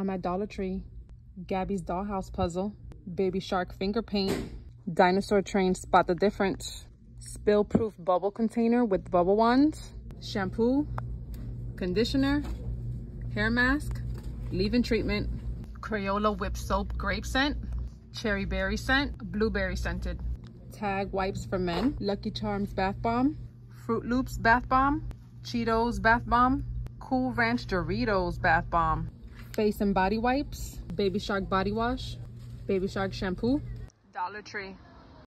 I'm at Dollar Tree. Gabby's Dollhouse Puzzle. Baby Shark Finger Paint. Dinosaur Train Spot the Difference. Spill-proof bubble container with bubble wands. Shampoo. Conditioner. Hair mask. Leave-in treatment. Crayola whip soap grape scent. Cherry berry scent. Blueberry scented. Tag wipes for men. Lucky Charms bath bomb. Froot Loops bath bomb. Cheetos bath bomb. Cool Ranch Doritos bath bomb. Face and body wipes. Baby Shark body wash. Baby Shark shampoo. Dollar Tree.